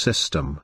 system.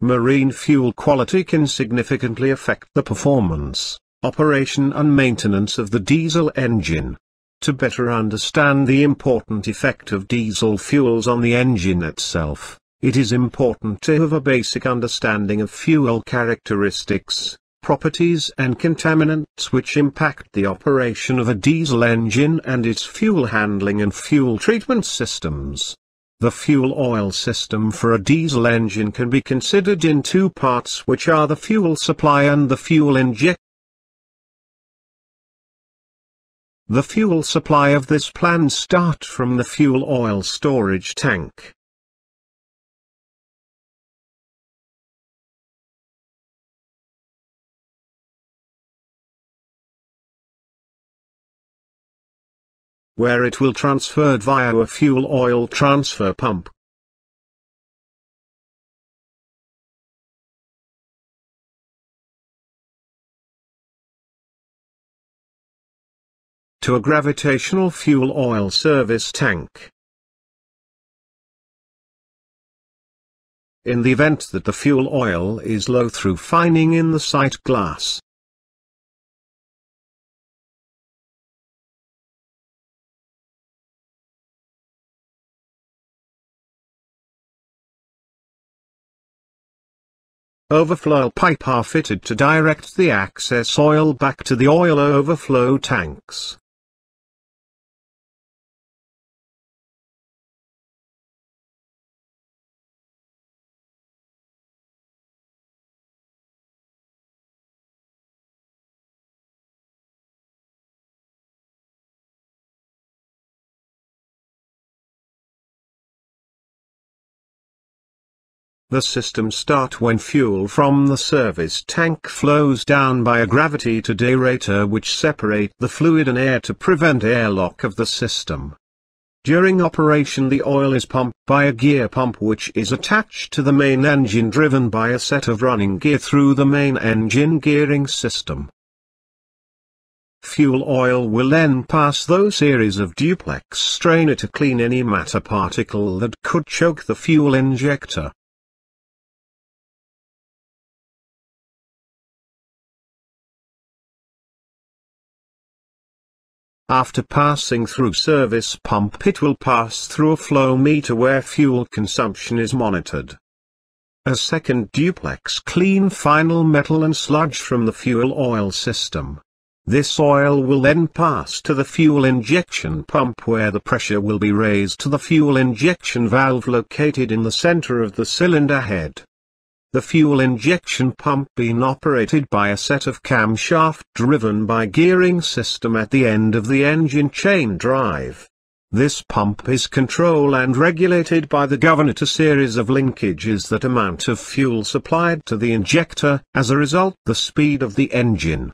Marine fuel quality can significantly affect the performance, operation and maintenance of the diesel engine. To better understand the important effect of diesel fuels on the engine itself, it is important to have a basic understanding of fuel characteristics, properties and contaminants which impact the operation of a diesel engine and its fuel handling and fuel treatment systems. The fuel oil system for a diesel engine can be considered in two parts which are the fuel supply and the fuel injection. The fuel supply of this plan start from the fuel oil storage tank. Where it will transferred via a fuel oil transfer pump. to a gravitational fuel oil service tank. In the event that the fuel oil is low through fining in the sight glass, Overflow pipe are fitted to direct the excess oil back to the oil overflow tanks. The system start when fuel from the service tank flows down by a gravity to aerator which separate the fluid and air to prevent airlock of the system. During operation the oil is pumped by a gear pump which is attached to the main engine driven by a set of running gear through the main engine gearing system. Fuel oil will then pass those series of duplex strainer to clean any matter particle that could choke the fuel injector. After passing through service pump it will pass through a flow meter where fuel consumption is monitored. A second duplex clean final metal and sludge from the fuel oil system. This oil will then pass to the fuel injection pump where the pressure will be raised to the fuel injection valve located in the center of the cylinder head the fuel injection pump being operated by a set of camshaft driven by gearing system at the end of the engine chain drive. This pump is controlled and regulated by the governor to series of linkages that amount of fuel supplied to the injector, as a result the speed of the engine,